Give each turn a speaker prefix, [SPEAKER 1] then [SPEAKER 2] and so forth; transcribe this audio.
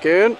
[SPEAKER 1] Good.